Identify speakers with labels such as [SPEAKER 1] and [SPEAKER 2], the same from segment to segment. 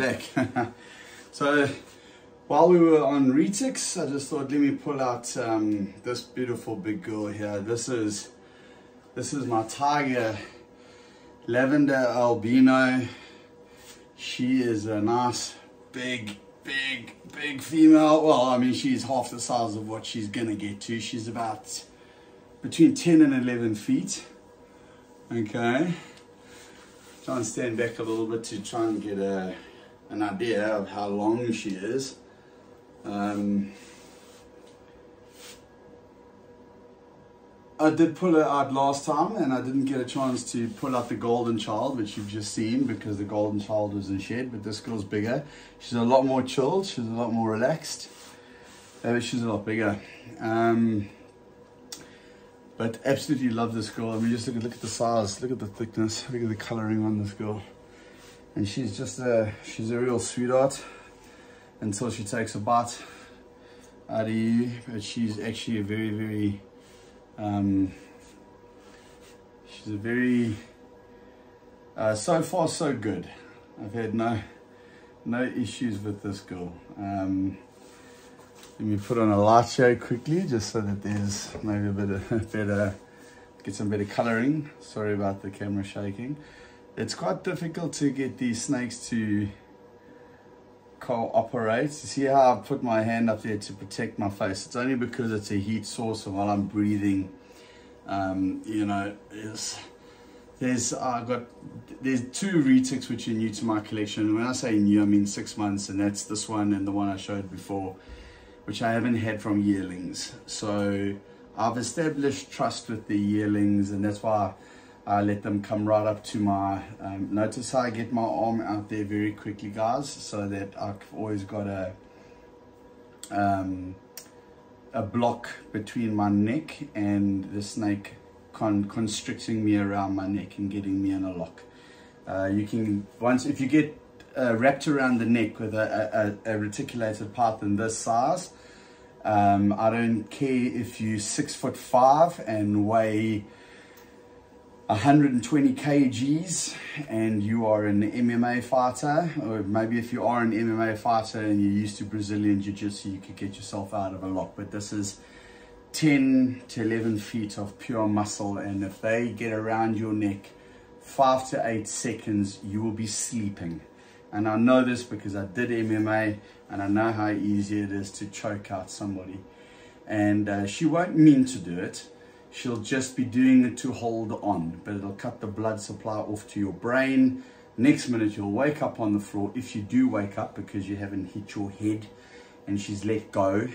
[SPEAKER 1] Back. so while we were on Retics, I just thought let me pull out um, this beautiful big girl here. This is this is my tiger lavender albino. She is a nice big big big female. Well, I mean she's half the size of what she's gonna get to. She's about between 10 and 11 feet. Okay. Try and stand back a little bit to try and get a an idea of how long she is. Um, I did pull her out last time and I didn't get a chance to pull out the golden child which you've just seen because the golden child was in shed but this girl's bigger. She's a lot more chilled she's a lot more relaxed. Uh, she's a lot bigger. Um, but absolutely love this girl. I mean just look look at the size look at the thickness look at the coloring on this girl and she's just a she's a real sweetheart until she takes a bite out of you. But she's actually a very very um, she's a very uh, so far so good. I've had no no issues with this girl. Um, let me put on a light show quickly just so that there's maybe a bit of better get some better coloring sorry about the camera shaking it's quite difficult to get these snakes to cooperate. You see how I put my hand up there to protect my face? It's only because it's a heat source and while I'm breathing, um, you know, is there's I've got there's two retics which are new to my collection. When I say new, I mean six months, and that's this one and the one I showed before, which I haven't had from yearlings. So I've established trust with the yearlings, and that's why I let them come right up to my, um, notice how I get my arm out there very quickly guys, so that I've always got a, um, a block between my neck and the snake con constricting me around my neck and getting me in a lock. Uh, you can, once, if you get uh, wrapped around the neck with a, a, a reticulated python this size, um, I don't care if you're six foot five and weigh 120 kgs and you are an MMA fighter, or maybe if you are an MMA fighter and you're used to Brazilian Jiu-Jitsu, you could get yourself out of a lock. But this is 10 to 11 feet of pure muscle and if they get around your neck, five to eight seconds, you will be sleeping. And I know this because I did MMA and I know how easy it is to choke out somebody. And uh, she won't mean to do it she'll just be doing it to hold on, but it'll cut the blood supply off to your brain. Next minute, you'll wake up on the floor, if you do wake up because you haven't hit your head and she's let go.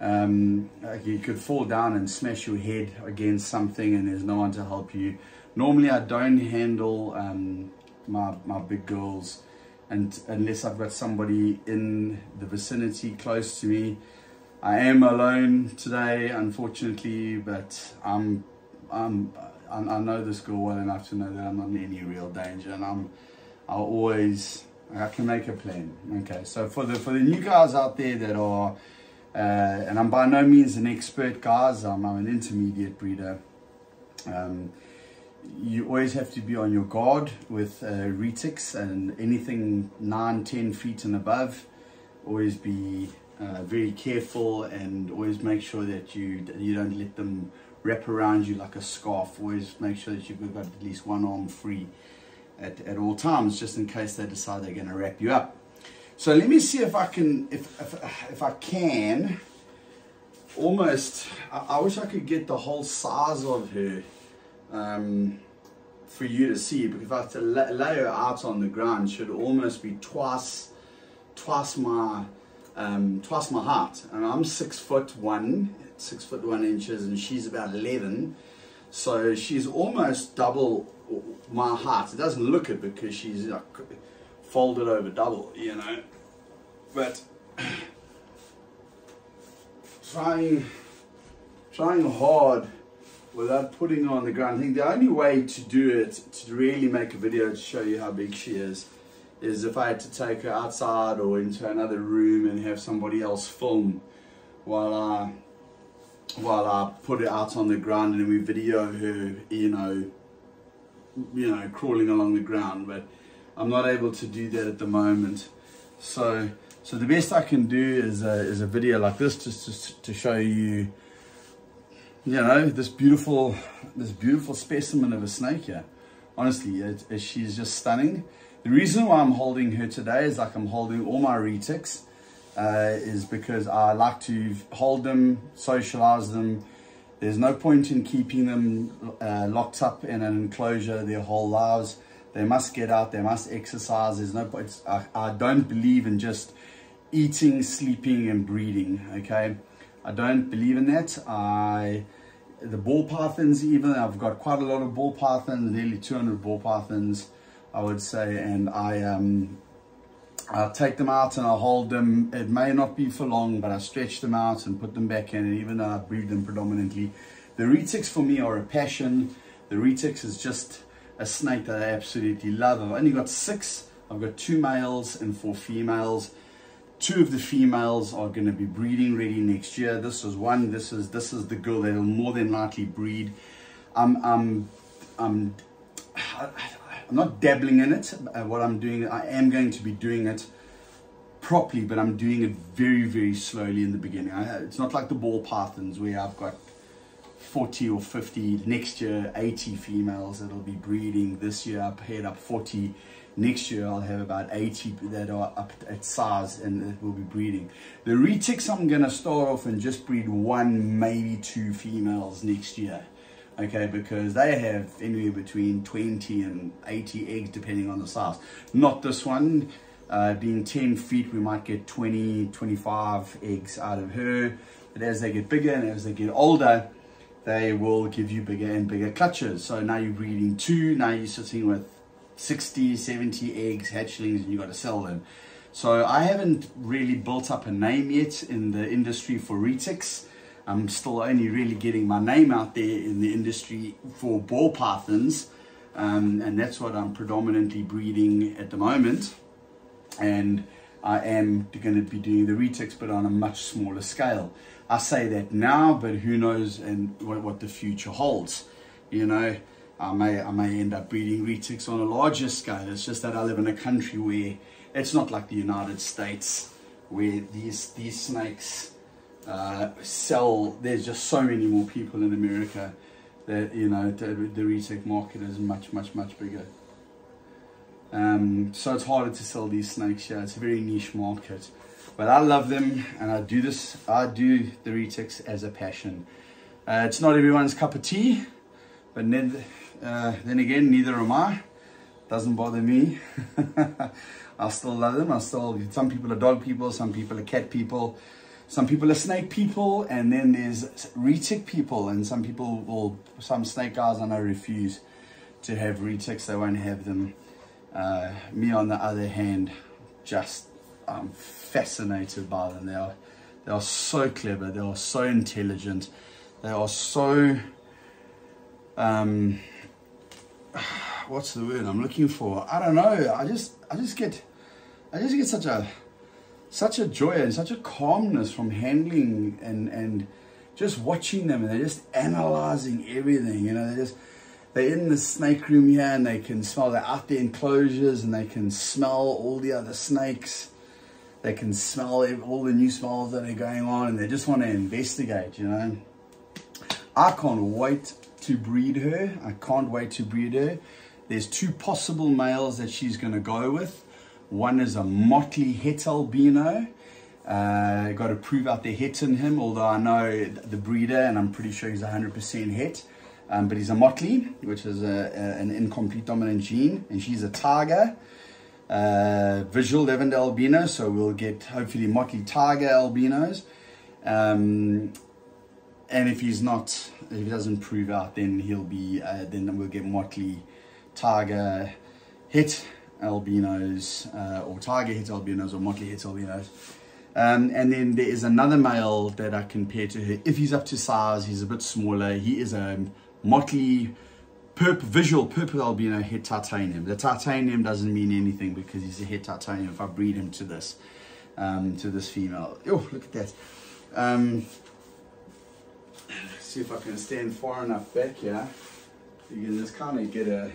[SPEAKER 1] Um, you could fall down and smash your head against something and there's no one to help you. Normally, I don't handle um, my, my big girls and unless I've got somebody in the vicinity close to me I am alone today, unfortunately, but I'm, I'm, I know this girl well enough to know that I'm not in any real danger, and I'm, I'll always, I can make a plan. Okay, so for the for the new guys out there that are, uh, and I'm by no means an expert, guys. I'm, I'm an intermediate breeder. Um, you always have to be on your guard with uh, retics and anything 9, 10 feet and above. Always be uh, very careful and always make sure that you you don't let them wrap around you like a scarf. Always make sure that you've got at least one arm free at, at all times just in case they decide they're going to wrap you up. So let me see if I can if if, if I can almost I, I, wish I could get the whole size of her um, for you to see because if I have to lay her out on the ground should almost be twice twice my um, twice my height. And I'm six foot one, six foot one inches, and she's about 11. So she's almost double my height. It doesn't look it because she's like folded over double, you know. But trying, trying hard without putting her on the ground. I think the only way to do it, to really make a video to show you how big she is, is if I had to take her outside or into another room and have somebody else film while I while I put it out on the ground and we video her, you know, you know, crawling along the ground. But I'm not able to do that at the moment. So, so the best I can do is a, is a video like this just to, to show you, you know, this beautiful, this beautiful specimen of a snake here. Honestly, it, it, she's just stunning. The reason why I'm holding her today is like I'm holding all my retics uh, is because I like to hold them, socialize them. There's no point in keeping them uh, locked up in an enclosure their whole lives. They must get out, they must exercise. There's no point. I, I don't believe in just eating, sleeping, and breeding. Okay, I don't believe in that. I the ball pythons even I've got quite a lot of ball pythons, nearly 200 ball pythons, I would say, and I um I'll take them out and I'll hold them. It may not be for long, but I stretch them out and put them back in. And even though I breed them predominantly, the retics for me are a passion. The retics is just a snake that I absolutely love. I've only got six. I've got two males and four females. Two of the females are going to be breeding ready next year. This is one. This is this is the girl that will more than likely breed. I'm I'm I'm I'm not dabbling in it. Uh, what I'm doing, I am going to be doing it properly, but I'm doing it very, very slowly in the beginning. I, it's not like the ball pythons where I've got 40 or 50 next year 80 females that'll be breeding this year I've paired up 40 next year i'll have about 80 that are up at size and that will be breeding the retics i'm going to start off and just breed one maybe two females next year okay because they have anywhere between 20 and 80 eggs depending on the size not this one uh, being 10 feet we might get 20 25 eggs out of her but as they get bigger and as they get older they will give you bigger and bigger clutches. So now you're breeding two, now you're sitting with 60, 70 eggs, hatchlings, and you've got to sell them. So I haven't really built up a name yet in the industry for retics. I'm still only really getting my name out there in the industry for ball pythons. Um, and that's what I'm predominantly breeding at the moment. And I am going to be doing the retics, but on a much smaller scale. I say that now, but who knows and what, what the future holds. You know, I may I may end up breeding retics on a larger scale. It's just that I live in a country where it's not like the United States, where these these snakes uh, sell. There's just so many more people in America that you know the, the retic market is much much much bigger. Um, so it's harder to sell these snakes here. It's a very niche market. But I love them and I do this, I do the retics as a passion. Uh, it's not everyone's cup of tea, but then, uh, then again, neither am I. Doesn't bother me. I still love them. I still, some people are dog people, some people are cat people, some people are snake people, and then there's retic people, and some people will, some snake guys I know refuse to have retics, they won't have them. Uh, me on the other hand, just I'm fascinated by them. They are, they are so clever. They are so intelligent. They are so, um, what's the word I'm looking for? I don't know. I just, I just get, I just get such a, such a joy and such a calmness from handling and, and just watching them and they're just analyzing everything, you know, they just, they're in the snake room here and they can smell, they're out there enclosures and they can smell all the other snakes they can smell all the new smells that are going on and they just want to investigate, you know. I can't wait to breed her. I can't wait to breed her. There's two possible males that she's going to go with. One is a motley het albino. Uh, got to prove out the het in him, although I know the breeder and I'm pretty sure he's 100% het. Um, but he's a motley, which is a, a, an incomplete dominant gene, and she's a tiger uh, visual lavender albino, so we'll get hopefully motley tiger albinos. Um, and if he's not, if he doesn't prove out, then he'll be, uh, then we'll get motley tiger het albinos, uh, or tiger het albinos, or motley het albinos. Um, and then there is another male that I compare to her. If he's up to size, he's a bit smaller. He is a motley purple, visual purple albino het titanium. The titanium doesn't mean anything because he's a het titanium if I breed him to this, um, to this female. Oh, look at that. Um, see if I can stand far enough back here. You can just kind of get a,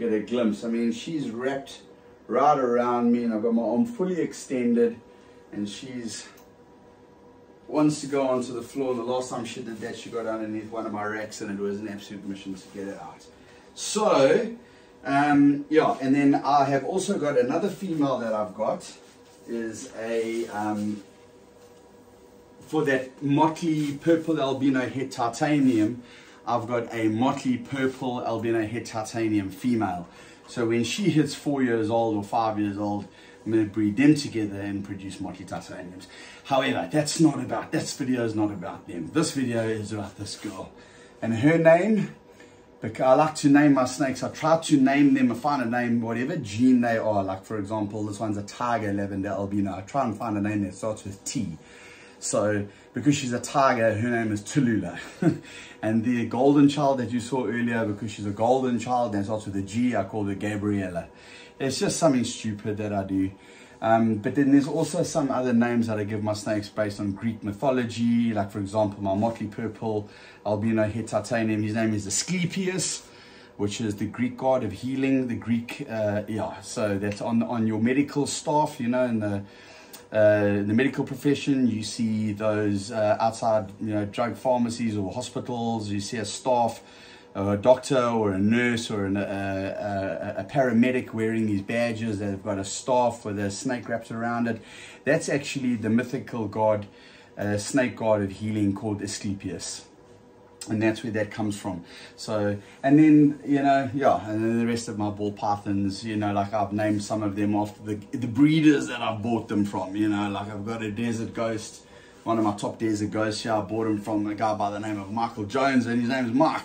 [SPEAKER 1] get a glimpse. I mean, she's wrapped right around me and I've got my arm fully extended and she's wants to go onto the floor. And The last time she did that, she got underneath one of my racks and it was an absolute mission to get it out. So, um, yeah, and then I have also got another female that I've got is a, um, for that motley purple albino het titanium, I've got a motley purple albino het titanium female. So when she hits four years old or five years old, I'm going to breed them together and produce motley titaniums. However, that's not about, this video is not about them. This video is about this girl. And her name, because I like to name my snakes. I try to name them, I find a name, whatever gene they are. Like for example, this one's a tiger lavender albino. I try and find a name that starts with T. So because she's a tiger, her name is Tallulah. and the golden child that you saw earlier, because she's a golden child and starts with a G, I call her Gabriella. It's just something stupid that I do. Um, but then there's also some other names that I give my snakes based on Greek mythology. Like for example, my motley purple albino het titanium, his name is Asclepius which is the Greek god of healing, the Greek, uh, yeah, so that's on, on your medical staff, you know, in the, uh, the medical profession, you see those uh, outside, you know, drug pharmacies or hospitals, you see a staff, or a doctor or a nurse or an, uh, a, a, paramedic wearing these badges that have got a staff with a snake wrapped around it. That's actually the mythical god, uh, snake god of healing called Asclepius and that's where that comes from. So and then you know yeah and then the rest of my ball pythons you know like i've named some of them after the the breeders that i've bought them from you know like i've got a desert ghost one of my top desert ghosts here. I bought him from a guy by the name of michael jones and his name is mark.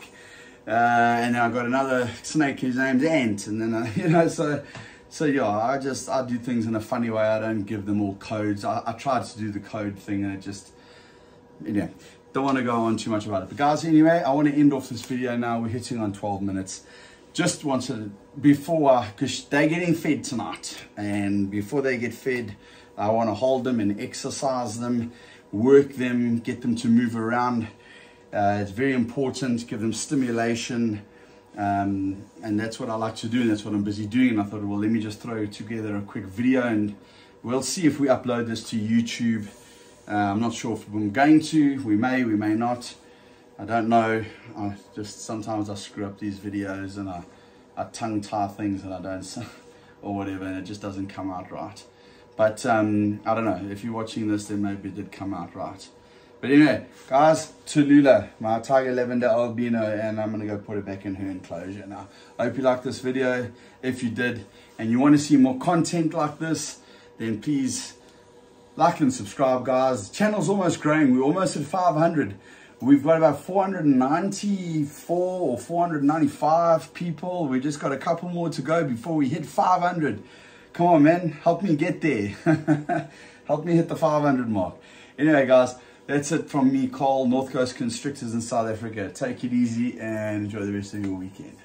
[SPEAKER 1] Uh, and i've got another snake his name's ant and then uh, you know so so yeah i just i do things in a funny way. I don't give them all codes. I, I tried to do the code thing and it just know don't want to go on too much about it. But guys, anyway, I want to end off this video now. We're hitting on 12 minutes. Just wanted, before, because they're getting fed tonight. And before they get fed, I want to hold them and exercise them, work them, get them to move around. Uh, it's very important, to give them stimulation. Um, and that's what I like to do and that's what I'm busy doing. And I thought, well, let me just throw together a quick video and we'll see if we upload this to YouTube uh, I'm not sure if I'm going to, we may, we may not. I don't know. I just sometimes I screw up these videos and I, I tongue tie things and I don't, or whatever, and it just doesn't come out right. But um, I don't know. If you're watching this, then maybe it did come out right. But anyway, guys, Tallulah, my Tiger Lavender Albino, and I'm going to go put it back in her enclosure now. I hope you liked this video. If you did, and you want to see more content like this, then please like and subscribe guys. The channel's almost growing we're almost at 500 we've got about 494 or 495 people. We just got a couple more to go before we hit 500 come on man. Help me get there. Help me hit the 500 mark. Anyway guys that's it from me Carl North Coast Constrictors in South Africa. Take it easy and enjoy the rest of your weekend